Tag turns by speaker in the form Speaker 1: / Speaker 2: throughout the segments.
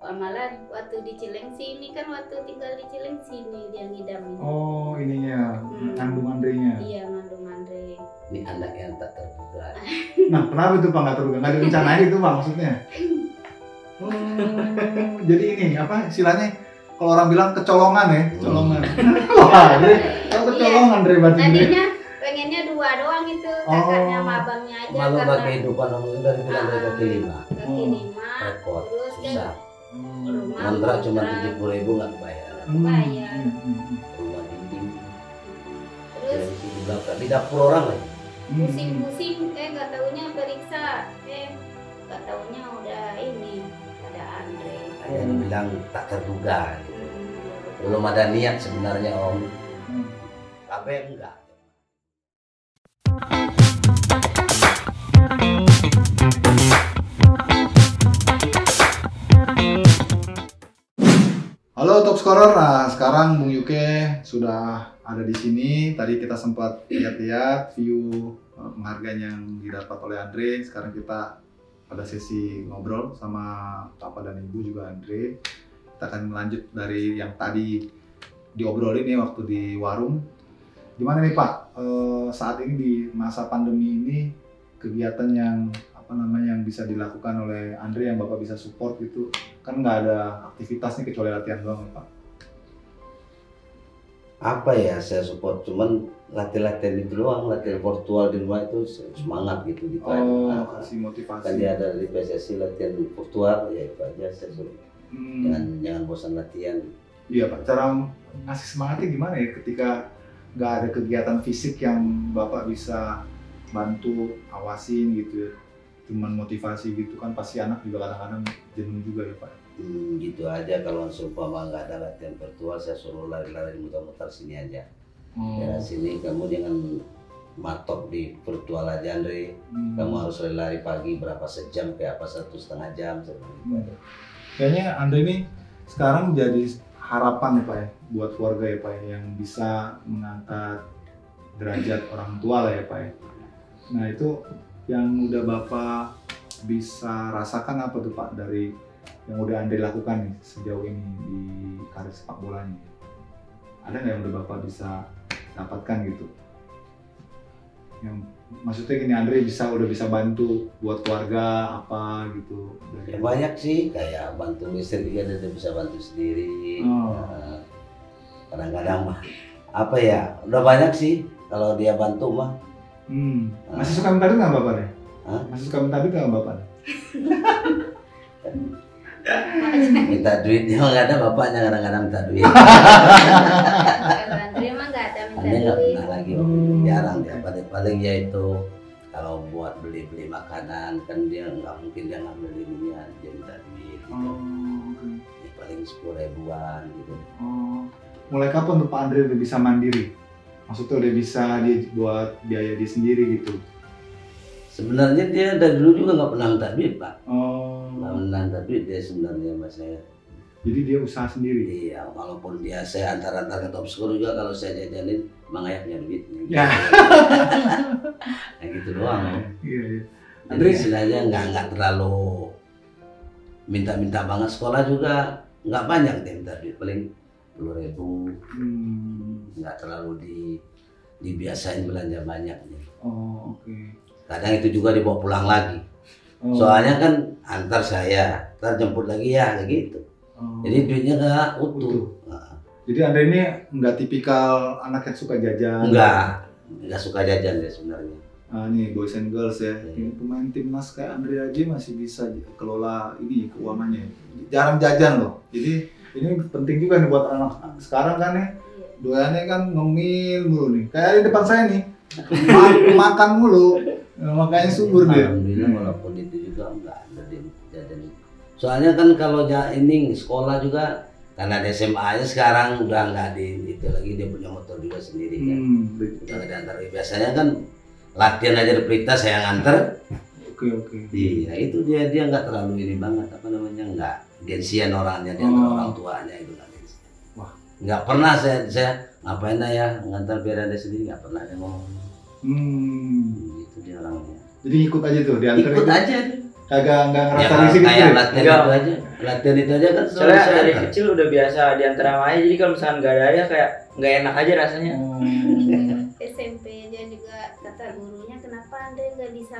Speaker 1: malah waktu di Cilengsi ini kan waktu tinggal di Cilengsi ini dia ngidam ini.
Speaker 2: Oh ininya
Speaker 1: Hmm.
Speaker 2: kandung Andrenya.
Speaker 1: Iya ngandung Andre.
Speaker 3: Ini anak yang tak terduga.
Speaker 2: Nah kenapa itu pak nggak terduga nggak direncanain itu pak maksudnya? Hmm, jadi ini apa istilahnya kalau orang bilang kecolongan ya kecolongan. Wah Andre kalau kecolongan Andre berarti.
Speaker 1: Tadinya pengennya dua doang itu kakaknya sama abangnya aja
Speaker 3: Malu
Speaker 1: karena
Speaker 3: bagi kehidupan orang dari bilang dari kaki lima.
Speaker 1: kaki
Speaker 2: Hmm.
Speaker 1: lima. Terus kan
Speaker 3: susah.
Speaker 2: Hmm.
Speaker 3: Kontrak cuma tujuh puluh ribu nggak bayar.
Speaker 2: Hmm,
Speaker 1: bayar.
Speaker 2: hmm, hmm, hmm.
Speaker 3: Rumah dinding.
Speaker 1: Terus
Speaker 3: di belakang di dapur orang lagi.
Speaker 2: Hmm.
Speaker 1: pusing-pusing eh nggak taunya periksa eh nggak taunya udah ini ada Andre.
Speaker 3: Ada yang bilang tak terduga. Gitu.
Speaker 1: Hmm.
Speaker 3: Belum ada niat sebenarnya om.
Speaker 2: Hmm.
Speaker 3: Tapi enggak.
Speaker 2: Halo top scorer, nah sekarang Bung Yuke sudah ada di sini. Tadi kita sempat lihat-lihat view eh, penghargaan yang didapat oleh Andre. Sekarang kita ada sesi ngobrol sama Papa dan Ibu juga Andre. Kita akan lanjut dari yang tadi diobrolin nih waktu di warung. Gimana nih Pak, Eh, saat ini di masa pandemi ini kegiatan yang apa namanya yang bisa dilakukan oleh Andre yang Bapak bisa support gitu kan nggak ada aktivitas nih kecuali latihan doang Pak.
Speaker 3: Apa ya saya support cuman latihan-latihan itu doang latihan virtual di rumah itu semangat gitu gitu aja.
Speaker 2: Oh,
Speaker 3: Nah,
Speaker 2: kasih motivasi.
Speaker 3: kan dia ada di PSSI latihan virtual ya itu aja saya suruh
Speaker 2: Hmm,
Speaker 3: jangan jangan bosan latihan
Speaker 2: Iya Pak, cara ngasih semangatnya gimana ya ketika nggak ada kegiatan fisik yang Bapak bisa bantu awasin gitu ya. Cuman motivasi gitu kan pasti anak juga kadang-kadang jenuh juga ya Pak.
Speaker 3: Hmm, gitu aja kalau seumpama nggak ada latihan virtual saya suruh lari-lari muter-muter sini aja
Speaker 2: Oh,
Speaker 3: daerah sini kamu jangan matok di virtual aja Andre
Speaker 2: hmm.
Speaker 3: kamu harus lari pagi berapa sejam kayak apa satu setengah jam seperti itu
Speaker 2: Hmm. Kayaknya Anda ini sekarang jadi harapan ya Pak ya buat keluarga ya Pak ya, yang bisa mengangkat derajat orang tua lah ya Pak ya. Nah itu yang udah Bapak bisa rasakan apa tuh Pak dari yang udah Anda lakukan nih sejauh ini di karir sepak bolanya? Ada nggak yang udah Bapak bisa dapatkan gitu? Yang maksudnya gini Andre bisa udah bisa bantu buat keluarga apa gitu dari
Speaker 3: Ya banyak sih kayak bantu istri dia dia bisa bantu sendiri.
Speaker 2: Oh.
Speaker 3: Nah, Kadang-kadang mah apa ya udah banyak sih kalau dia bantu mah
Speaker 2: Hmm. Masih suka minta duit nggak bapak nih?
Speaker 3: Hah?
Speaker 2: Masih suka minta duit nggak bapak
Speaker 3: minta duitnya nggak ada bapaknya kadang-kadang minta duit.
Speaker 1: Mah nggak ada minta
Speaker 3: Dia nggak
Speaker 1: duit.
Speaker 3: pernah lagi
Speaker 2: Hmm.
Speaker 3: jarang dia paling paling ya itu kalau buat beli-beli makanan kan dia nggak mungkin dia ngambil ininya dia minta duit gitu.
Speaker 2: Oh, oke.
Speaker 3: Ya, paling sepuluh ribuan gitu.
Speaker 2: Oh. Mulai kapan tuh Pak Andre udah bisa mandiri? Maksudnya udah bisa dia buat biaya dia sendiri gitu?
Speaker 3: Sebenarnya dia dari dulu juga nggak pernah minta duit pak.
Speaker 2: Oh.
Speaker 3: Nggak pernah minta duit dia sebenarnya mas saya.
Speaker 2: Jadi dia usaha sendiri?
Speaker 3: Iya, walaupun dia saya antar-antar ke top school juga kalau saya jajanin Bang Ayah punya duit.
Speaker 2: Ya.
Speaker 3: Nah, gitu doang. ya.
Speaker 2: Iya, iya.
Speaker 3: Jadi istilahnya nggak nggak terlalu minta-minta banget sekolah juga nggak banyak dia minta duit paling puluh ribu
Speaker 2: Hmm.
Speaker 3: nggak terlalu di dibiasain belanja banyak nih.
Speaker 2: Oh, oke.
Speaker 3: Kadang itu juga dibawa pulang lagi.
Speaker 2: Oh.
Speaker 3: Soalnya kan antar saya, ntar jemput lagi ya kayak gitu.
Speaker 2: Oh.
Speaker 3: Jadi duitnya nggak
Speaker 2: Utuh.
Speaker 3: utuh. Nah,
Speaker 2: Jadi Andre ini nggak tipikal anak yang suka jajan?
Speaker 3: Enggak, nggak suka jajan dia sebenarnya.
Speaker 2: Ah, nih boys and girls ya.
Speaker 3: Iya.
Speaker 2: Ini pemain timnas kayak Andre aja masih bisa kelola ini keuangannya. Jarang jajan loh. Jadi ini penting juga nih buat anak sekarang kan nih.
Speaker 1: Iya.
Speaker 2: Doyannya kan ngemil mulu nih. Kayak di depan saya nih. Ma- makan mulu. Nah, Makanya subur dia.
Speaker 3: Alhamdulillah walaupun itu juga enggak ada dia jajan. Soalnya kan kalau ini sekolah juga karena ada SMA aja sekarang udah nggak di itu lagi dia punya motor juga sendiri kan.
Speaker 2: Hmm,
Speaker 3: Udah diantar. Biasanya kan latihan aja di Pelita saya nganter.
Speaker 2: oke oke.
Speaker 3: Iya itu dia dia nggak terlalu ini banget apa namanya nggak gengsian orangnya di antara
Speaker 2: Oh.
Speaker 3: orang tuanya itu nggak gengsian.
Speaker 2: Wah.
Speaker 3: Nggak pernah saya saya ngapain ya ngantar biar ada sendiri nggak pernah dia ngomong
Speaker 2: Hmm.
Speaker 3: gitu dia orangnya.
Speaker 2: Jadi ikut aja tuh diantar
Speaker 3: Ikut aja dia.
Speaker 2: kagak nggak
Speaker 3: Ya
Speaker 2: ngerasa
Speaker 3: kalau
Speaker 2: risih gitu.
Speaker 3: kayak latihan
Speaker 4: Enggak.
Speaker 3: itu aja, latihan itu aja kan
Speaker 4: Soalnya dari kecil udah biasa diantar sama ayah, jadi kalau misalkan nggak ada ayah kayak nggak enak aja rasanya.
Speaker 2: Oh.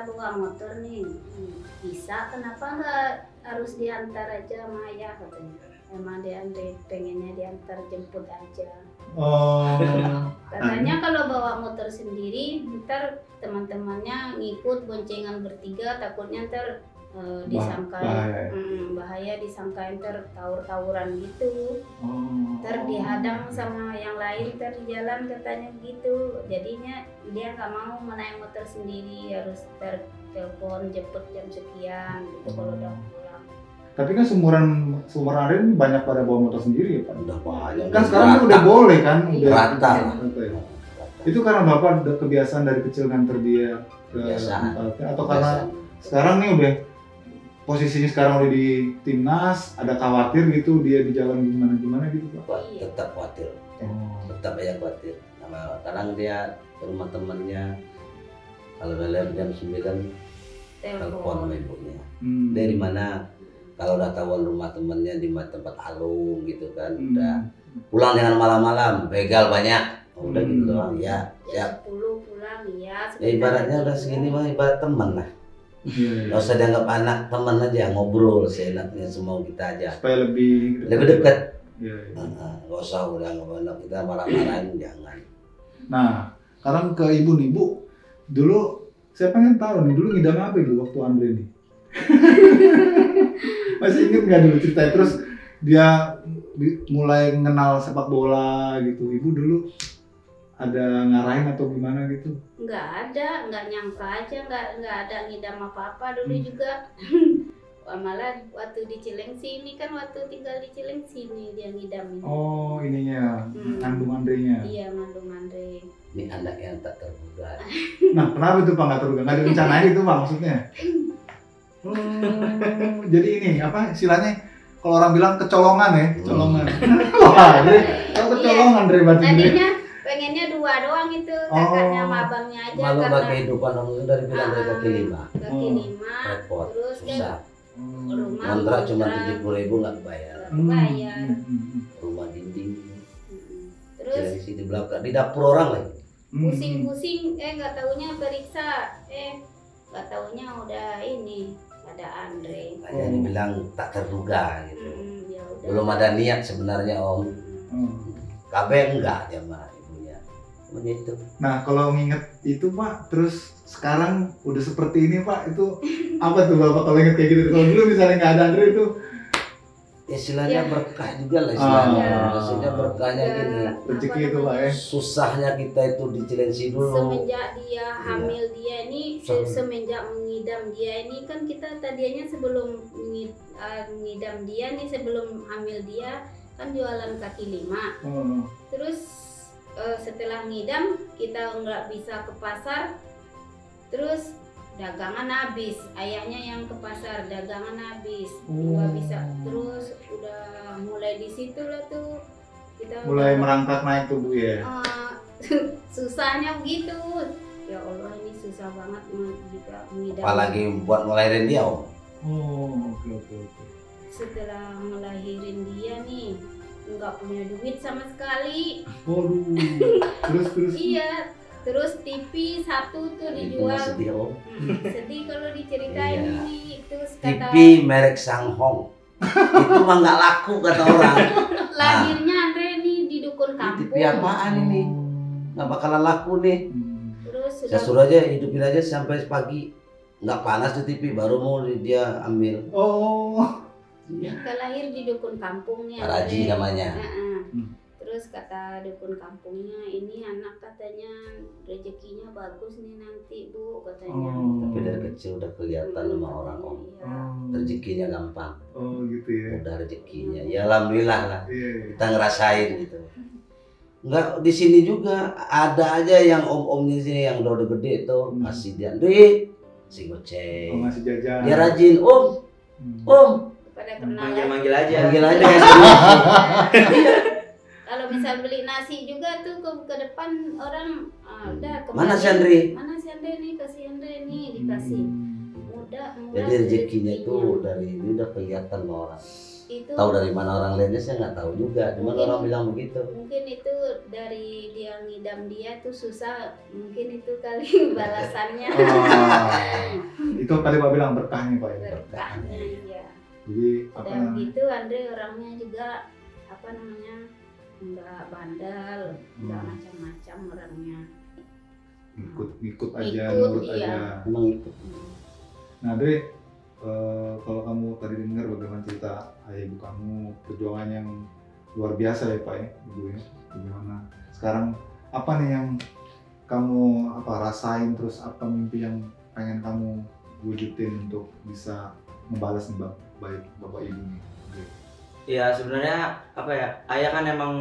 Speaker 1: Bisa bawa motor nih. Bisa kenapa nggak harus diantar aja sama ayah katanya? Emang dia pengennya diantar jemput aja.
Speaker 2: Oh.
Speaker 1: katanya kalau bawa motor sendiri ntar teman-temannya ngikut boncengan bertiga takutnya ntar eh, disangka
Speaker 2: bahaya.
Speaker 1: Mm, bahaya disangka ntar tawur-tawuran gitu
Speaker 2: Oh.
Speaker 1: ntar dihadang sama yang lain di jalan katanya gitu jadinya dia nggak mau menaik motor sendiri harus ntar telepon jemput jam sekian gitu kalau udah pulang
Speaker 2: Tapi kan seumuran Arin banyak pada bawa motor sendiri ya Pak.
Speaker 3: Udah banyak.
Speaker 2: Kan sekarang kan udah boleh kan, udah
Speaker 3: Rata.
Speaker 2: Rata ya. Itu karena bapak udah kebiasaan dari kecil nganter dia ke tempatnya atau karena sekarang nih udah posisinya sekarang udah di timnas, ada khawatir gitu dia di jalan gimana gimana gitu pak.
Speaker 1: Iya.
Speaker 3: tetap khawatir,
Speaker 2: Oh.
Speaker 3: tetap aja khawatir. Karena kadang dia ke rumah temannya kalau udah lewat jam 9 telepon sama ibunya.
Speaker 2: Hmm.
Speaker 3: Dari mana? Kalau udah tahuan rumah temannya di tempat alung gitu kan,
Speaker 2: Hmm.
Speaker 3: udah pulang jangan malam-malam, begal banyak. Udah gitu
Speaker 2: Hmm.
Speaker 3: doang, ya.
Speaker 1: jam
Speaker 3: Ya,
Speaker 1: 10 pulang ya
Speaker 3: ya ibaratnya udah segini mah ibarat teman lah.
Speaker 2: Iya, iya.
Speaker 3: Gak usah dianggap anak teman aja, ngobrol seenaknya semau kita aja.
Speaker 2: Supaya lebih
Speaker 3: Lebih dekat.
Speaker 2: Iya, iya.
Speaker 3: Heeh, Gak usah udah nggak anak kita marah-marahin jangan.
Speaker 2: Nah, sekarang ke ibu nih, Bu. Dulu saya pengen tahu nih, dulu ngidam apa ibu waktu Andre nih? Masih inget nggak dulu ceritanya? Terus dia di- mulai kenal sepak bola gitu. Ibu dulu ada ngarahin atau gimana gitu?
Speaker 1: nggak ada nggak nyangka aja nggak nggak ada ngidam apa apa dulu
Speaker 2: Hmm.
Speaker 1: juga Wah, malah waktu di Cilengsi ini kan waktu tinggal di Cilengsi nih dia ngidam ini
Speaker 2: Oh, ininya,
Speaker 1: Hmm.
Speaker 2: kandung Andre-nya.
Speaker 1: iya mandung Andre
Speaker 3: Ini anak yang tak terduga.
Speaker 2: Nah, kenapa itu Pak nggak terduga? Nggak direncanain itu Pak maksudnya? Hmm, jadi ini apa istilahnya? Kalau orang bilang kecolongan ya, kecolongan. Wah, Andre, kalau kecolongan berarti Andre.
Speaker 1: tadinya pengennya dua doang itu kakaknya
Speaker 2: Oh.
Speaker 1: sama abangnya aja
Speaker 3: Malu
Speaker 1: karena
Speaker 3: kehidupan orang itu dari bilang dari kaki lima.
Speaker 1: kaki
Speaker 2: Oh.
Speaker 1: lima
Speaker 3: Repot,
Speaker 1: terus kan
Speaker 3: susah.
Speaker 1: rumah
Speaker 3: Kontrak cuma tujuh puluh ribu nggak bayar.
Speaker 1: bayar
Speaker 2: Hmm, hmm, hmm.
Speaker 3: Rumah dinding,
Speaker 1: terus
Speaker 3: Cilengsi di belakang, di dapur orang lagi.
Speaker 2: Hmm,
Speaker 1: pusing-pusing eh nggak taunya periksa eh nggak taunya udah ini ada Andre
Speaker 3: Makanya dibilang tak terduga gitu.
Speaker 1: Mm, ya
Speaker 3: Belum ada niat sebenarnya om.
Speaker 1: Mm.
Speaker 2: hmm.
Speaker 3: KB enggak dia mah ibunya. Cuma itu.
Speaker 2: Nah, kalau nginget itu Pak, terus sekarang udah seperti ini Pak, itu apa tuh Bapak kalau inget kayak gitu? Kalau dulu misalnya nggak ada Andre itu
Speaker 3: Istilahnya
Speaker 1: Ya.
Speaker 3: berkah juga lah istilahnya.
Speaker 2: Ah.
Speaker 3: Maksudnya berkahnya
Speaker 1: Ya,
Speaker 3: gini.
Speaker 2: rezeki itu Pak ya.
Speaker 3: Susahnya kita itu di Cilengsi dulu.
Speaker 1: semenjak dia hamil dia ini
Speaker 3: Iya. Sama.
Speaker 1: semenjak mengidam dia ini kan kita tadinya sebelum mengi- mengidam dia nih sebelum hamil dia kan jualan kaki lima
Speaker 2: Oh,
Speaker 1: terus eh, setelah ngidam kita nggak bisa ke pasar terus dagangan habis ayahnya yang ke pasar dagangan habis nggak
Speaker 2: Oh.
Speaker 1: bisa terus udah mulai di situ lah tuh kita
Speaker 2: mulai
Speaker 1: udah-
Speaker 2: merangkak naik tuh Bu ya.
Speaker 1: Eh, susahnya begitu ya Allah ini susah banget jika mengidam
Speaker 3: Apalagi buat ngelahirin dia om.
Speaker 2: Oh, oke oke oke.
Speaker 1: setelah ngelahirin dia nih nggak punya duit sama sekali
Speaker 2: Waduh. Terus terus.
Speaker 1: iya terus TV satu tuh
Speaker 3: Itu
Speaker 1: dijual
Speaker 3: sedih om.
Speaker 1: Hmm, sedih kalau diceritain
Speaker 3: Iya.
Speaker 1: ini terus kata
Speaker 3: TV merek Sanghong. itu mah nggak laku kata orang.
Speaker 1: lahirnya Andre nih di dukun kampung
Speaker 3: TV apaan ini? Nggak bakalan laku nih.
Speaker 2: Hmm.
Speaker 1: terus
Speaker 3: Saya
Speaker 1: sudah
Speaker 3: suruh aja hidupin aja sampai pagi. Nggak panas tuh TV baru mau dia ambil.
Speaker 2: Oh.
Speaker 3: Iya.
Speaker 1: kelahir di dukun kampung nih
Speaker 3: Paraji
Speaker 1: Andre.
Speaker 3: namanya.
Speaker 1: Heeh.
Speaker 2: Hmm.
Speaker 1: Terus kata dukun kampungnya ini anak katanya rezekinya bagus nih nanti bu katanya.
Speaker 2: Oh.
Speaker 3: Tapi dari kecil udah kelihatan sama orang om.
Speaker 1: Iya.
Speaker 2: Oh.
Speaker 3: Rezekinya gampang.
Speaker 2: Oh gitu ya.
Speaker 3: Udah rezekinya. Ya alhamdulillah lah.
Speaker 2: Iya.
Speaker 3: kita ngerasain gitu. Enggak di sini juga ada aja yang om-omnya sini yang udah gede tuh
Speaker 2: Hmm.
Speaker 3: masih dia Dri si
Speaker 2: Oh,
Speaker 3: goceng.
Speaker 2: masih jajan.
Speaker 3: Dia rajin, Om,
Speaker 2: Hmm.
Speaker 3: Om,
Speaker 1: Pada kenal
Speaker 4: Manggil-manggil aja.
Speaker 3: panggil aja sini.
Speaker 1: Kalau misal beli nasi juga tuh ke, ke depan orang ah, udah kembali.
Speaker 3: Mana si?
Speaker 1: Mana si Andre nih kasih Andre nih dikasih.
Speaker 2: Hmm.
Speaker 1: muda muda
Speaker 3: Jadi rezekinya tuh dari ini udah kelihatan sama orang.
Speaker 1: itu
Speaker 3: Tahu dari mana orang lainnya saya nggak tahu juga. Cuma
Speaker 1: Mungkin-
Speaker 3: orang bilang begitu.
Speaker 1: mungkin itu dari dia ngidam dia tuh susah mungkin itu kali balasannya
Speaker 2: Oh, itu tadi Pak bilang berkahnya Pak ya.
Speaker 1: berkahnya ya
Speaker 2: Jadi apa
Speaker 1: dan
Speaker 2: namanya?
Speaker 1: gitu Andre orangnya juga apa namanya nggak bandel nggak
Speaker 2: Hmm.
Speaker 1: macam-macam orangnya
Speaker 2: Ngikut ngikut aja,
Speaker 1: Ikut,
Speaker 2: nurut
Speaker 1: iya.
Speaker 2: aja.
Speaker 3: Emang.
Speaker 1: Hmm.
Speaker 2: Nah, Dre, eh, kalau kamu tadi dengar bagaimana cerita ayah ibu kamu, perjuangan yang luar biasa ya Pak ya, ibu ya, bagaimana. Sekarang apa nih yang kamu apa rasain terus apa mimpi yang pengen kamu wujudin untuk bisa membalas nih Bap- baik bapak ibu nih. Dre?
Speaker 4: Ya sebenarnya apa ya ayah kan emang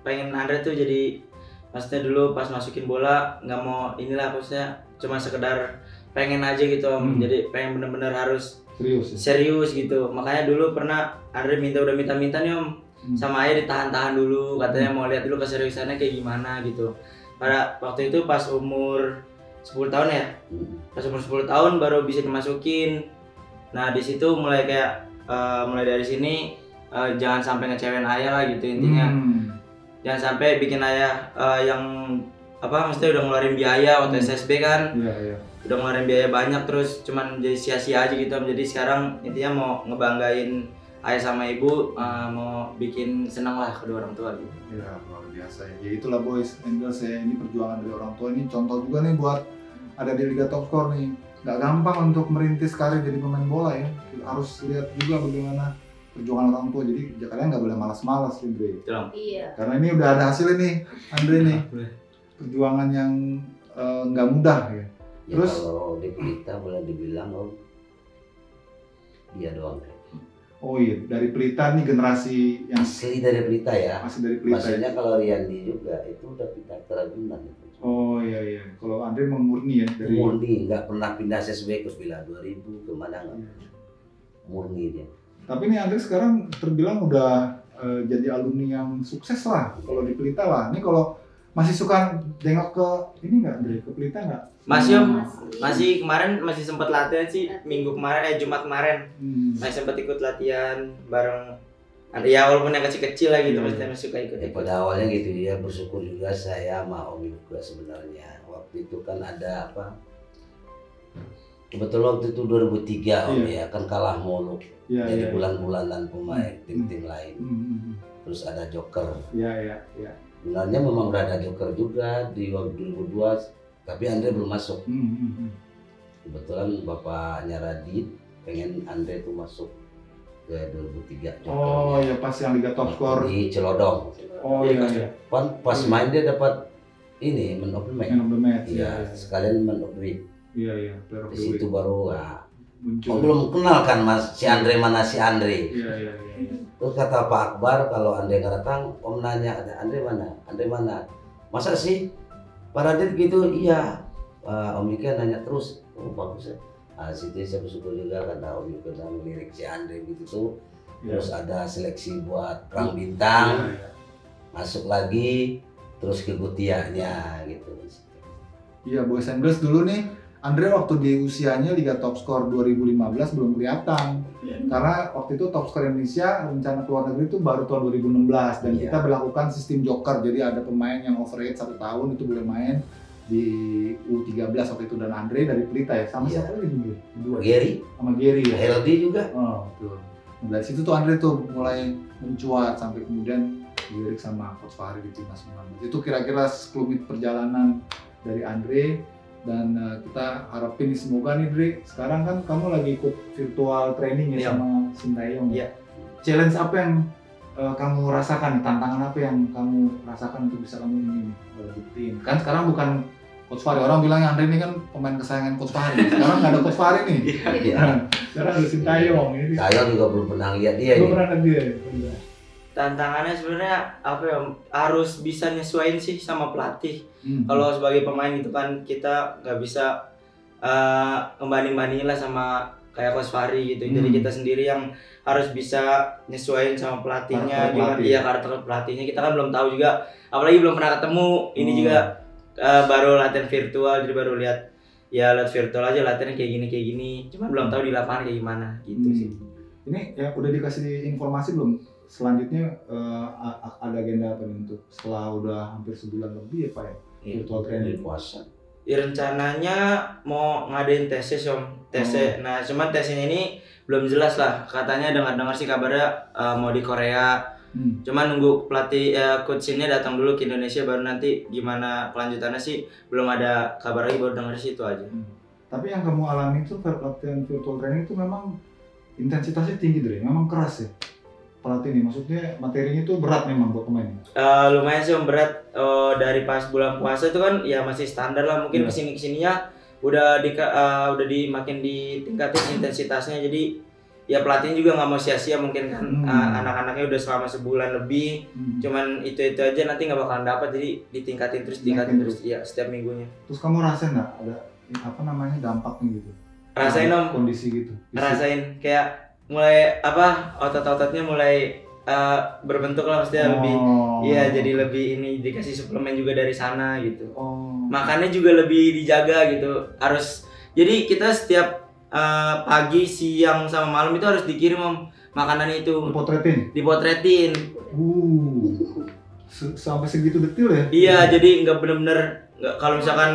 Speaker 4: pengen Andre tuh jadi maksudnya dulu pas masukin bola nggak mau inilah maksudnya cuma sekedar pengen aja gitu om
Speaker 2: Hmm.
Speaker 4: jadi pengen bener-bener harus
Speaker 2: Serius ya?
Speaker 4: serius gitu makanya dulu pernah Andre minta udah minta-minta nih om
Speaker 2: Hmm.
Speaker 4: sama ayah ditahan-tahan dulu katanya mau lihat dulu keseriusannya kayak gimana gitu pada waktu itu pas umur 10 tahun ya
Speaker 3: Hmm.
Speaker 4: pas umur 10 tahun baru bisa dimasukin nah di situ mulai kayak eh, mulai dari sini eh, jangan sampai ngecewain ayah lah gitu intinya
Speaker 2: Hmm.
Speaker 4: jangan sampai bikin ayah eh, yang apa maksudnya udah ngeluarin biaya waktu
Speaker 2: Hmm.
Speaker 4: SSB kan
Speaker 2: Iya, iya.
Speaker 4: udah ngeluarin biaya banyak terus cuman jadi sia-sia aja gitu jadi sekarang intinya mau ngebanggain ayah sama ibu eh, mau bikin senang lah kedua orang tua gitu
Speaker 2: Ya luar biasa ya. Ya itulah boys and girls ya ini perjuangan dari orang tua ini contoh juga nih buat ada di Liga Top Score nih. Gak gampang untuk merintis karir jadi pemain bola ya. Harus lihat juga bagaimana perjuangan orang tua. Jadi kalian nggak boleh malas-malas Andre.
Speaker 1: iya
Speaker 2: Karena ini udah ada hasilnya nih Andre nih. Perjuangan yang eh, nggak mudah ya.
Speaker 3: Ya
Speaker 2: Terus?
Speaker 3: kalau di Pelita boleh dibilang om dia doang.
Speaker 2: Oh iya dari Pelita nih generasi yang
Speaker 3: Asli dari Pelita ya.
Speaker 2: masih dari Pelita. ya.
Speaker 3: Maksudnya kalau Riyandi juga itu udah pindah ke Ragunan itu.
Speaker 2: Oh iya iya. Kalau Andre memang murni ya dari.
Speaker 3: Murni nggak pernah pindah SSB ke Pila 2000 ke mana nggak
Speaker 2: Iya.
Speaker 3: murni dia.
Speaker 2: Tapi nih Andre sekarang terbilang udah eh, jadi alumni yang sukses lah kalau di Pelita lah. Ini kalau masih suka tengok ke ini nggak Andre ke Pelita nggak?
Speaker 4: Masih, Om.
Speaker 1: masih
Speaker 4: masih kemarin masih sempat latihan sih minggu kemarin eh Jumat kemarin
Speaker 2: Hmm.
Speaker 4: masih sempat ikut latihan bareng ada ya walaupun yang kecil-kecil lah gitu maksudnya masih suka ikut
Speaker 3: Ya,
Speaker 4: ikut
Speaker 3: pada awalnya gitu ya bersyukur juga saya sama Om juga sebenarnya. Waktu itu kan ada apa? Kebetulan waktu itu 2003 Om
Speaker 2: Iya.
Speaker 3: ya kan kalah mulu.
Speaker 2: Iya
Speaker 3: Jadi
Speaker 2: iya.
Speaker 3: bulan-bulanan pemain tim-tim lain.
Speaker 2: Hmm, hmm, hmm.
Speaker 3: Terus ada Joker.
Speaker 2: Iya iya iya.
Speaker 3: Sebenarnya memang udah ada Joker juga di waktu 2002 tapi Andre belum masuk.
Speaker 2: Hmm, hmm, hmm.
Speaker 3: Kebetulan bapaknya Radit pengen Andre tuh masuk ke 2003 Joker.
Speaker 2: Oh ya pas yang Liga Top Score.
Speaker 3: di Celodong.
Speaker 2: Oh
Speaker 4: Iya,
Speaker 2: iya
Speaker 4: pas-
Speaker 2: iya.
Speaker 3: Pas
Speaker 2: Iya.
Speaker 3: main dia dapat ini man of the match.
Speaker 2: Man of the match. Iya
Speaker 3: Iya,
Speaker 2: iya.
Speaker 3: sekalian man of the week.
Speaker 2: Iya iya.
Speaker 3: Di situ baru
Speaker 2: muncul.
Speaker 3: oh, belum kenal kan Mas si Andre mana si Andre.
Speaker 2: Iya iya iya.
Speaker 3: Terus kata Pak Akbar kalau Andre nggak datang, Om nanya, ada Andre mana? Andre mana? Masa sih? Pak Radit gitu, iya. Ah, Om Ika nanya terus, oh bagus ya. Nah, situ saya bersyukur juga karena Om Ika udah melirik si Andre gitu tuh.
Speaker 2: Iya.
Speaker 3: Terus ada seleksi buat perang bintang,
Speaker 2: iya.
Speaker 3: masuk lagi, terus ke Gutianya gitu.
Speaker 2: Iya, Boys and dulu nih, Andre waktu di usianya Liga Top Score 2015 belum kelihatan. Karena waktu itu Top Score Indonesia rencana keluar negeri itu baru tahun 2016 dan
Speaker 3: Iya.
Speaker 2: kita berlakukan sistem joker. Jadi ada pemain yang overage satu tahun itu boleh main di U13 waktu itu dan Andre dari Pelita ya. Sama
Speaker 3: Iya.
Speaker 2: siapa lagi dulu? Dua.
Speaker 3: Gary,
Speaker 2: Sama Gary ya.
Speaker 3: LD juga.
Speaker 2: Oh, betul. Nah, dari situ tuh Andre tuh mulai mencuat sampai kemudian dilirik sama Coach Fahri di Timnas 19. Itu kira-kira sekelumit perjalanan dari Andre dan uh, kita harapin nih semoga nih Dre sekarang kan kamu lagi ikut virtual training ya
Speaker 4: Iya.
Speaker 2: sama Sintayong
Speaker 4: Iya.
Speaker 2: challenge apa yang uh, kamu rasakan tantangan apa yang kamu rasakan untuk bisa kamu ini buktiin kan sekarang bukan Coach Fahri orang bilang Andre ini kan pemain kesayangan Coach Fahri sekarang nggak ada Coach Fahri nih
Speaker 3: Iya.
Speaker 2: sekarang ada Sintayong ini
Speaker 3: Saya juga belum pernah lihat dia ini.
Speaker 2: pernah lihat dia.
Speaker 4: Tantangannya sebenarnya apa ya harus bisa nyesuaiin sih sama pelatih
Speaker 2: Hmm.
Speaker 4: kalau sebagai pemain itu kan kita nggak bisa eh ngebanding bandingin lah sama kayak Coach Fahri gitu jadi
Speaker 2: Hmm.
Speaker 4: kita sendiri yang harus bisa nyesuaiin sama pelatihnya gimana
Speaker 2: pelatih.
Speaker 4: dia karakter pelatihnya kita kan belum tahu juga apalagi belum pernah ketemu ini
Speaker 2: Hmm.
Speaker 4: juga eh, baru latihan virtual jadi baru lihat ya lihat virtual aja latihan kayak gini kayak gini cuma belum tahu di lapangan kayak gimana gitu
Speaker 2: Hmm.
Speaker 4: sih
Speaker 2: Ini ya udah dikasih informasi belum? Selanjutnya a- ada agenda apa nih untuk setelah udah hampir sebulan lebih ya Pak ya?
Speaker 4: Iya.
Speaker 2: Virtual
Speaker 3: Dari
Speaker 2: training.
Speaker 3: puasa.
Speaker 4: Ya, rencananya mau ngadain tesis om TC nah cuman tesnya ini belum jelas lah katanya dengar dengar sih kabarnya eh, mau di Korea
Speaker 2: Hmm.
Speaker 4: cuman nunggu pelatih ya coach ini datang dulu ke Indonesia baru nanti gimana kelanjutannya sih belum ada kabar lagi baru dengar sih itu aja
Speaker 2: Tapi yang kamu alami itu latihan virtual training itu memang intensitasnya tinggi Dre, memang keras ya. Pelatih ini maksudnya materinya itu berat memang buat pemain.
Speaker 4: Eh, lumayan sih berat. Eh, dari pas bulan puasa itu kan ya masih standar lah mungkin
Speaker 2: Iya.
Speaker 4: ke sini ke sininya udah di eh, udah di makin ditingkatin intensitasnya. Jadi ya pelatih juga nggak mau sia-sia mungkin kan.
Speaker 2: Hmm.
Speaker 4: eh, anak-anaknya udah selama sebulan lebih.
Speaker 2: Hmm.
Speaker 4: cuman itu itu aja nanti nggak bakalan dapat jadi ditingkatin terus tingkatin
Speaker 2: Makin
Speaker 4: terus. ya setiap minggunya.
Speaker 2: Terus kamu rasain nggak? Ada apa namanya dampaknya gitu?
Speaker 4: rasain om.
Speaker 2: Kondisi gitu.
Speaker 4: Rasain kayak mulai apa otot-ototnya mulai eh, berbentuk lah maksudnya lebih
Speaker 2: Oh.
Speaker 4: iya jadi lebih ini dikasih suplemen juga dari sana gitu
Speaker 2: Oh.
Speaker 4: makannya juga lebih dijaga gitu harus jadi kita setiap eh, pagi siang sama malam itu harus dikirim om makanan itu
Speaker 2: Potretin.
Speaker 4: dipotretin
Speaker 2: Uh. Sampai segitu detil ya?
Speaker 4: iya jadi nggak bener-bener nggak kalau misalkan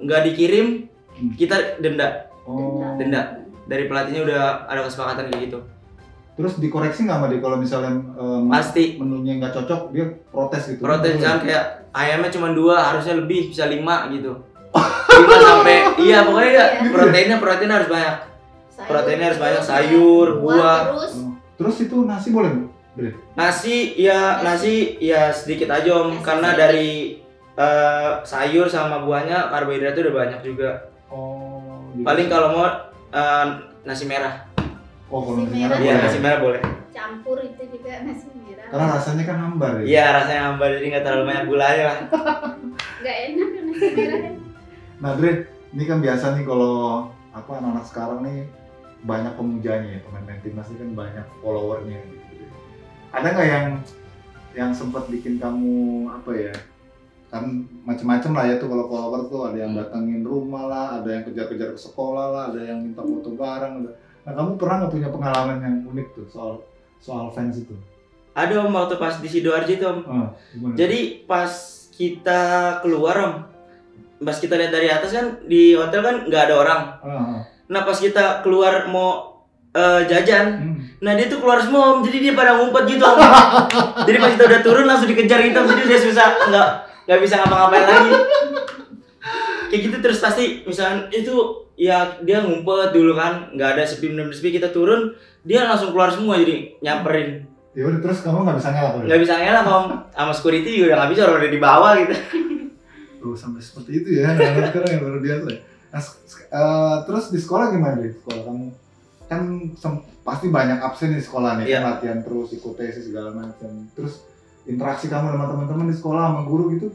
Speaker 4: nggak dikirim
Speaker 2: Hmm.
Speaker 4: kita denda
Speaker 2: Oh.
Speaker 4: Denda. Dari pelatihnya udah ada kesepakatan kayak gitu
Speaker 2: Terus dikoreksi nggak sama dia kalau misalnya em,
Speaker 4: pasti
Speaker 2: menunya nggak cocok dia protes gitu?
Speaker 4: protes misalkan kayak ayamnya cuma dua harusnya lebih bisa lima gitu lima sampai iya pokoknya ya, proteinnya protein harus banyak
Speaker 1: Sayur,
Speaker 4: Proteinnya harus banyak, sayur, buah.
Speaker 1: terus
Speaker 2: Oh. Terus itu nasi boleh nggak?
Speaker 4: Nasi ya nasi ya sedikit aja om
Speaker 1: Nasi
Speaker 4: karena
Speaker 1: sedikit.
Speaker 4: dari eh, sayur sama buahnya karbohidratnya udah banyak juga
Speaker 2: Oh. jadi-
Speaker 4: paling kalau mau eh, nasi merah
Speaker 2: Oh kalau
Speaker 1: Nasi
Speaker 2: nasi merah
Speaker 1: merah.
Speaker 4: iya
Speaker 2: boleh.
Speaker 4: nasi merah boleh
Speaker 1: campur itu juga nasi merah.
Speaker 2: Karena rasanya kan hambar ya.
Speaker 4: iya rasanya hambar jadi nggak terlalu banyak gulanya lah
Speaker 1: Nggak enak kan nasi merah.
Speaker 2: Nah Dre, ini kan biasa nih kalau apa anak-anak sekarang nih banyak pemujanya ya pemain-pemain timnas ini kan banyak followernya gitu. Ada nggak yang yang sempat bikin kamu apa ya? Kan macem-macem lah ya tuh kalau follower tuh ada yang datengin rumah lah, ada yang kejar-kejar ke sekolah lah, ada yang minta foto bareng. Ada. Nah kamu pernah nggak punya pengalaman yang unik tuh soal soal fans itu?
Speaker 4: ada om waktu pas di sidoarjo itu om
Speaker 2: gimana?
Speaker 4: jadi pas kita keluar om pas kita lihat dari atas kan di hotel kan nggak ada orang
Speaker 2: Ah, ah.
Speaker 4: nah pas kita keluar mau eh, jajan
Speaker 2: Hmm.
Speaker 4: Nah dia tuh keluar semua om, jadi dia pada ngumpet gitu om. jadi pas kita udah turun langsung dikejar gitu om, jadi udah susah nggak nggak bisa ngapa-ngapain lagi. Kayak gitu terus pasti misalnya itu ya dia ngumpet dulu kan, nggak ada sepi bener sepi kita turun dia langsung keluar semua jadi nyamperin.
Speaker 2: Ya udah terus kamu nggak bisa ngelak?
Speaker 4: Nggak bisa ngelak om, sama security juga udah nggak bisa orang udah di bawah gitu.
Speaker 2: Oh, sampai seperti itu ya, anak sekarang yang luar biasa. ya. Nah, eh, terus di sekolah gimana deh? Sekolah kamu kan pasti banyak absen di sekolah nih,
Speaker 4: Iya.
Speaker 2: kan latihan terus, ikut tesis segala macam. Terus interaksi kamu sama teman-teman di sekolah sama guru gitu,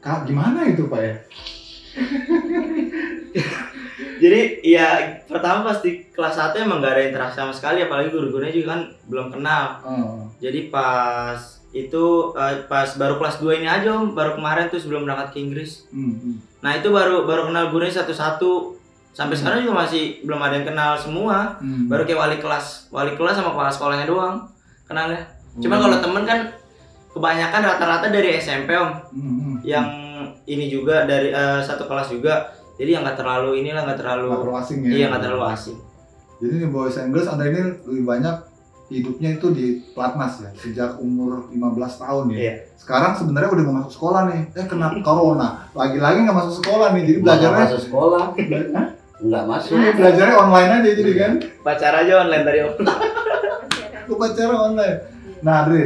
Speaker 2: Kak, gimana itu pak ya?
Speaker 4: Jadi ya pertama pasti kelas 1 emang nggak ada interaksi sama sekali, apalagi guru-gurunya juga kan belum kenal.
Speaker 2: Oh,
Speaker 4: Jadi pas itu eh, pas baru kelas 2 ini aja om, baru kemarin tuh sebelum berangkat ke Inggris.
Speaker 2: hmm, hmm.
Speaker 4: Nah itu baru baru kenal gurunya satu-satu. Sampai
Speaker 2: Hmm.
Speaker 4: sekarang juga masih belum ada yang kenal semua.
Speaker 2: Hmm.
Speaker 4: Baru kayak wali kelas, wali kelas sama kepala sekolahnya doang kenalnya. Cuma
Speaker 2: Hmm.
Speaker 4: kalau temen kan kebanyakan rata-rata dari SMP om,
Speaker 2: Hmm, hmm.
Speaker 4: yang ini juga dari eh, satu kelas juga. Jadi yang nggak terlalu inilah nggak terlalu,
Speaker 2: terlalu asing ya?
Speaker 4: iya nggak terlalu asing.
Speaker 2: Jadi di Boys Angeles Anda ini lebih banyak hidupnya itu di Platnas ya, sejak umur 15 tahun ya.
Speaker 4: Iya.
Speaker 2: Sekarang sebenarnya udah mau masuk sekolah nih, eh kena corona, lagi-lagi nggak masuk sekolah nih, jadi belajarnya
Speaker 3: masuk sekolah, nggak masuk.
Speaker 2: Ini belajarnya online aja jadi kan,
Speaker 4: Pacar aja online tadi om.
Speaker 2: upacara online. Nah, Dri,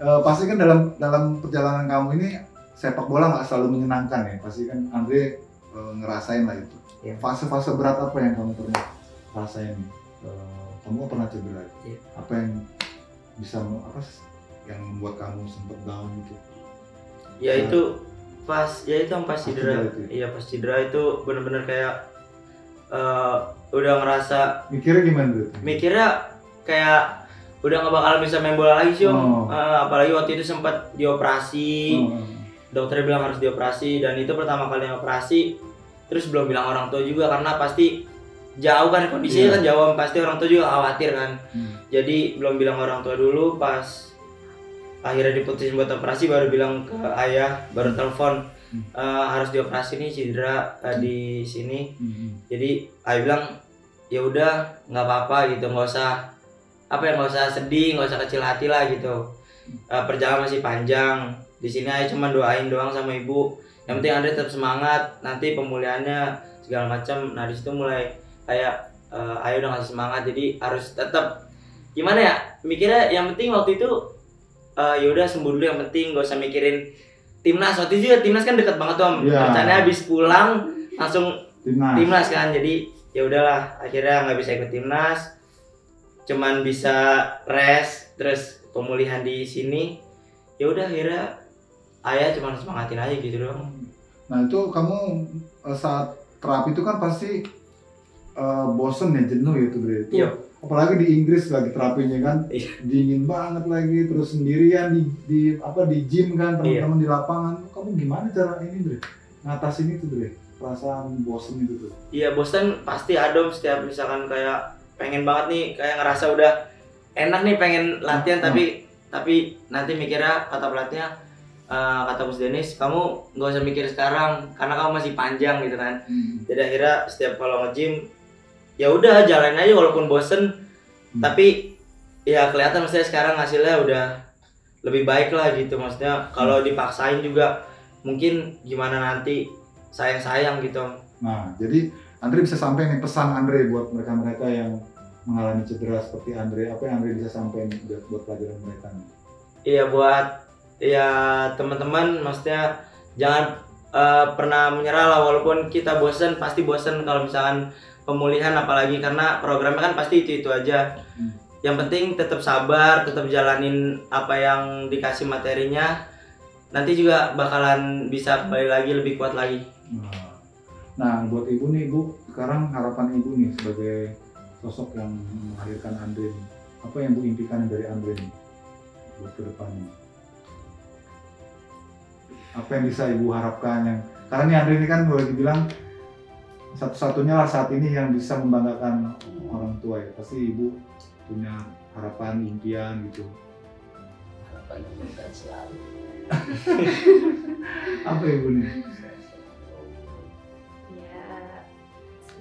Speaker 2: eh, pasti kan dalam dalam perjalanan kamu ini sepak bola nggak selalu menyenangkan ya, pasti kan Andre eh, ngerasain lah itu.
Speaker 4: Iya.
Speaker 2: Fase-fase berat apa yang kamu pernah rasain? Eh, kamu pernah cedera?
Speaker 4: Iya.
Speaker 2: Apa yang bisa apa yang membuat kamu sempat down gitu?
Speaker 4: Ya itu pas ya itu yang pas cedera.
Speaker 2: ya?
Speaker 4: Iya pas cedera itu bener-bener kayak eh, udah ngerasa
Speaker 2: Mikirnya gimana Dri?
Speaker 4: mikirnya kayak udah nggak bakal bisa main bola lagi sih om
Speaker 2: Oh.
Speaker 4: Eh, apalagi waktu itu sempat dioperasi
Speaker 2: Oh,
Speaker 4: dokternya bilang harus dioperasi dan itu pertama kali yang operasi terus belum bilang orang tua juga karena pasti jauh kan kondisinya
Speaker 2: Iya.
Speaker 4: kan jauh pasti orang tua juga khawatir kan
Speaker 2: Hmm.
Speaker 4: jadi belum bilang orang tua dulu pas akhirnya diputusin buat operasi baru bilang ke ayah baru telepon
Speaker 2: Hmm.
Speaker 4: "Eh, harus dioperasi nih cedera eh, di sini
Speaker 2: Hmm.
Speaker 4: jadi ayah bilang ya udah nggak apa-apa gitu nggak usah apa ya nggak usah sedih nggak usah kecil hati lah gitu. Eh, perjalanan masih panjang. Di sini ayah cuma doain doang sama ibu. Yang penting Andre tetap semangat. Nanti pemulihannya segala macam. Nah di situ mulai kayak eh, ayah udah ngasih semangat. Jadi harus tetap gimana ya mikirnya yang penting waktu itu eh, ya udah sembuh dulu yang penting. Gak usah mikirin timnas. Waktu itu juga timnas kan dekat banget tuh Om.
Speaker 2: Iya.
Speaker 4: rencananya habis pulang langsung
Speaker 2: Timnas.
Speaker 4: timnas kan. Jadi ya udahlah akhirnya nggak bisa ikut timnas cuman bisa rest terus pemulihan di sini ya udah akhirnya ayah cuma semangatin aja gitu doang
Speaker 2: Nah itu kamu eh, saat terapi itu kan pasti eh, bosen ya jenuh ya tuh. Itu
Speaker 4: Iya.
Speaker 2: Apalagi di Inggris lagi terapinya kan
Speaker 4: Iya.
Speaker 2: dingin banget lagi terus sendirian di, di apa di gym kan
Speaker 4: Iya.
Speaker 2: teman-teman di lapangan. Kamu gimana cara ini Bre? Ngatasin itu Bre? Perasaan bosen itu tuh.
Speaker 4: iya Boston pasti ada setiap misalkan kayak pengen banget nih kayak ngerasa udah enak nih pengen latihan
Speaker 2: Hmm.
Speaker 4: tapi tapi nanti mikirnya kata pelatihnya eh, kata Bos Denis kamu nggak usah mikir sekarang karena kamu masih panjang gitu kan. Jadi akhirnya setiap kalau nge-gym ya udah jalanin aja walaupun bosen.
Speaker 2: Hmm.
Speaker 4: tapi ya kelihatan maksudnya sekarang hasilnya udah lebih baik lah gitu. Maksudnya kalau dipaksain juga mungkin gimana nanti sayang-sayang gitu.
Speaker 2: Nah jadi Andre bisa sampaikan nih pesan Andre buat mereka-mereka yang mengalami cedera seperti Andre. Apa yang Andre bisa sampaikan buat, buat pelajaran mereka nih?
Speaker 4: iya buat ya teman-teman maksudnya jangan eh, pernah menyerah lah walaupun kita bosen pasti bosen kalau misalkan pemulihan apalagi karena programnya kan pasti itu itu aja
Speaker 2: Hmm.
Speaker 4: yang penting tetap sabar tetap jalanin apa yang dikasih materinya nanti juga bakalan bisa kembali lagi lebih kuat lagi
Speaker 2: Nah, Nah, buat ibu nih, ibu sekarang harapan ibu nih sebagai sosok yang melahirkan Andre nih, apa yang bu impikan dari Andre nih buat ke depannya? Apa yang bisa ibu harapkan yang karena nih Andre ini kan boleh dibilang satu-satunya lah saat ini yang bisa membanggakan orang tua ya. Pasti ibu punya harapan, impian gitu.
Speaker 3: harapan yang besar selalu
Speaker 2: Apa ibu nih?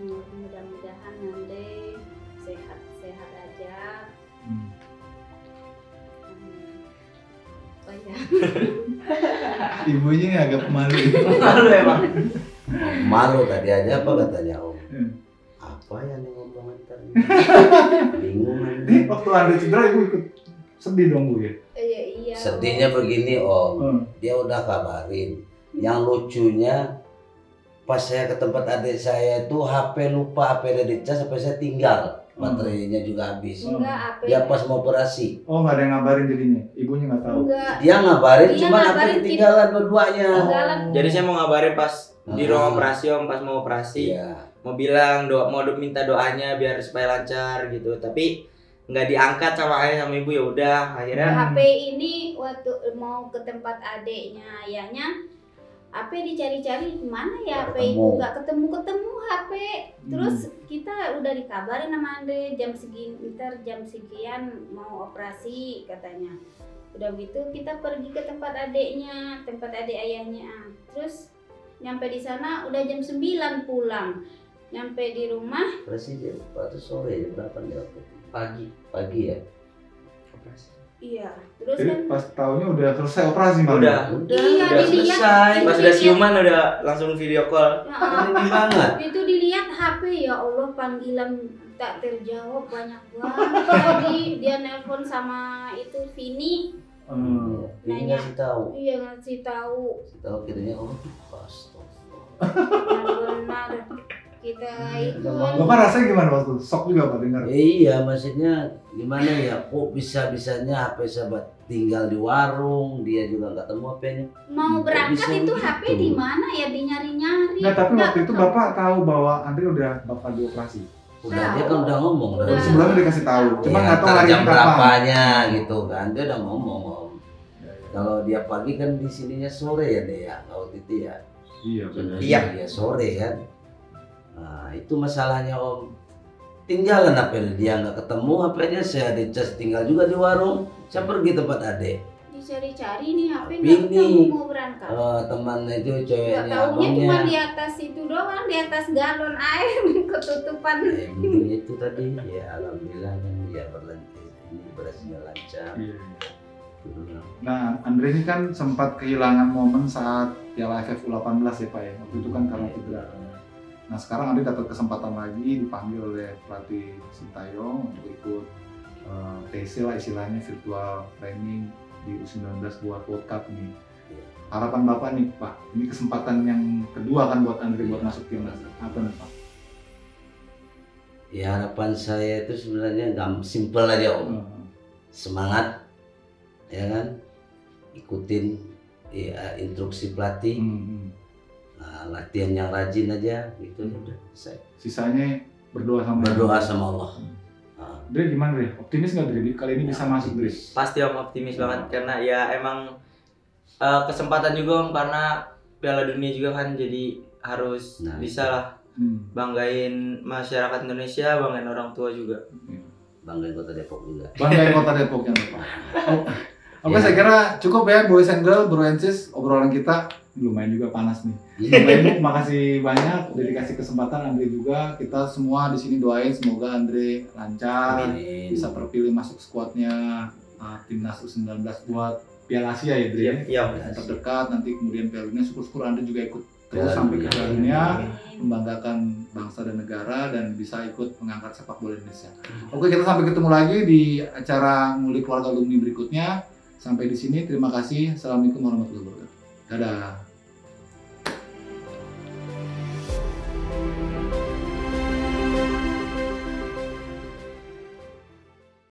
Speaker 1: Mudah-mudahan nanti sehat-sehat aja
Speaker 2: Hmm.
Speaker 1: Hmm. apa ya
Speaker 2: Ibunya ini agak pemalu.
Speaker 4: malu emang
Speaker 3: malu tadi aja apa katanya om
Speaker 2: Hmm.
Speaker 3: apa yang dia ngomong ntar bingung
Speaker 2: Ini
Speaker 3: anjing.
Speaker 2: waktu Andre cedera ibu ikut sedih dong bu ya?
Speaker 1: iya iya
Speaker 3: sedihnya begini om
Speaker 2: Hmm.
Speaker 3: dia udah kabarin yang lucunya pas saya ke tempat adik saya itu HP lupa HP udah dicas sampai saya tinggal. Baterainya juga habis.
Speaker 1: Enggak
Speaker 3: dia pas mau operasi.
Speaker 2: Oh nggak ada yang ngabarin jadinya, ibunya nggak tahu.
Speaker 1: enggak.
Speaker 3: Dia ngabarin
Speaker 1: Dia
Speaker 3: cuma HP
Speaker 1: ngabarin,
Speaker 3: ketinggalan dua-duanya.
Speaker 1: Ketinggalan.
Speaker 4: jadi saya mau ngabarin pas di
Speaker 3: Ah.
Speaker 4: ruang operasi om pas mau operasi.
Speaker 3: Iya.
Speaker 4: Mau bilang doa mau minta doanya biar supaya lancar gitu. Tapi nggak diangkat sama ayah sama ibu ya udah akhirnya
Speaker 1: HP ini waktu mau ke tempat adiknya ayahnya HP dicari-cari mana ya HP
Speaker 3: Ketemu.
Speaker 1: ibu nggak ketemu ketemu HP terus kita udah dikabarin sama Andre jam segini ntar jam sekian mau operasi katanya. Udah gitu kita pergi ke tempat adiknya tempat adik ayahnya. Terus nyampe di sana udah jam 9 pulang. Nyampe di rumah
Speaker 3: presiden waktu sore jam berapa dia waktu itu?
Speaker 4: pagi.
Speaker 3: Pagi ya?
Speaker 4: Operasi
Speaker 1: iya. Terus
Speaker 2: Jadi
Speaker 1: kan
Speaker 2: pas tahunya udah selesai operasi malah.
Speaker 4: udah.
Speaker 3: udah
Speaker 1: Iya,
Speaker 4: udah
Speaker 1: dilihat.
Speaker 4: selesai. pas udah siuman udah langsung video call.
Speaker 1: Ya,
Speaker 3: ini banget.
Speaker 1: Itu dilihat HP ya Allah panggilan tak terjawab banyak banget. Tadi dia nelpon sama itu Vini.
Speaker 2: Hmm.
Speaker 3: ini
Speaker 1: Nanya.
Speaker 3: ngasih tahu.
Speaker 1: Iya ngasih tahu.
Speaker 3: Tahu kiranya oh astaga
Speaker 1: benar kita itu kan
Speaker 2: Bapak rasanya gimana waktu? Sok juga pak dengar.
Speaker 3: iya maksudnya gimana ya kok bisa bisanya HP sahabat tinggal di warung dia juga nggak temu HP-nya
Speaker 1: mau
Speaker 3: Kok
Speaker 1: berangkat
Speaker 3: bisa
Speaker 1: itu
Speaker 3: begitu?
Speaker 1: HP di mana ya di nyari nyari
Speaker 2: Nggak, tapi waktu itu bapak tahu bahwa Andre udah bakal dioperasi.
Speaker 3: udah dia kan udah ngomong
Speaker 1: Udah.
Speaker 2: Oh, sebelumnya dikasih tahu. Cuma
Speaker 3: Ya,
Speaker 2: nggak tahu
Speaker 3: jam
Speaker 2: ini kapan.
Speaker 3: berapanya gitu kan dia udah ngomong om kalau dia pagi kan di sininya sore ya dia ya waktu itu ya
Speaker 2: Iya benar.
Speaker 4: Iya.
Speaker 3: dia sore kan Nah, itu masalahnya Om. Tinggalan apa dia nggak ketemu HP-nya saya dicas tinggal juga di warung. Saya pergi tempat adek.
Speaker 1: Dicari-cari nih HP nggak ketemu mau berangkat.
Speaker 3: Eh, temannya itu
Speaker 1: Nggak
Speaker 3: ceweknya
Speaker 1: taunya cuma
Speaker 3: abangnya.
Speaker 1: di atas itu doang, di atas galon air ketutupan.
Speaker 3: Ya, itu tadi ya alhamdulillah kan ya berlanjut ini berhasil lancar.
Speaker 2: Iya.
Speaker 3: Hmm.
Speaker 2: Nah, Andre ini kan sempat kehilangan momen saat Piala AFF U18 ya Pak ya. Waktu itu kan karena cedera. Nah, sekarang Andre dapat kesempatan lagi dipanggil oleh pelatih Sintayong untuk ikut eh, TC lah istilahnya virtual training di U19 buat World Cup nih. Harapan Bapak nih Pak, ini kesempatan yang kedua kan buat Andre buat masuk timnas. Apa nih Pak?
Speaker 3: Ya harapan saya itu sebenarnya gam simple aja Om.
Speaker 2: Eh,
Speaker 3: Semangat ya kan ikutin ya, instruksi pelatih
Speaker 2: hmm, hmm.
Speaker 3: Nah, latihan yang rajin aja gitu ya udah saya
Speaker 2: Sisanya berdoa sama
Speaker 3: berdoa sama Allah Nah,
Speaker 2: Dre gimana Dre? Optimis nggak Dre? Kali ini bisa masuk Dre?
Speaker 4: pasti om optimis banget karena ya emang eh, kesempatan juga om karena Piala Dunia juga kan jadi harus
Speaker 3: Nah,
Speaker 4: bisa lah
Speaker 2: Hmm.
Speaker 4: banggain masyarakat Indonesia, banggain orang tua juga.
Speaker 3: banggain kota Depok juga
Speaker 2: Banggain kota Depok yang Pak. Oh, Oke,
Speaker 3: Ya.
Speaker 2: saya kira cukup ya boys and girl, bro and sis, obrolan kita lumayan juga panas nih.
Speaker 3: Iya.
Speaker 2: Ibu, makasih banyak udah dikasih kesempatan Andre juga. Kita semua di sini doain semoga Andre lancar,
Speaker 3: Amin.
Speaker 2: bisa terpilih masuk skuadnya uh, timnas U19 buat Piala Asia ya, Dre.
Speaker 4: Iya.
Speaker 2: Yang terdekat nanti kemudian Piala Dunia syukur-syukur Andre juga ikut terus
Speaker 3: Piala
Speaker 2: sampai ke. Piala Dunia membanggakan bangsa dan negara dan bisa ikut mengangkat sepak bola Indonesia. Oke, kita sampai ketemu lagi di acara ngulik keluarga alumni berikutnya. Sampai di sini, terima kasih. Assalamualaikum warahmatullahi wabarakatuh. Dadah.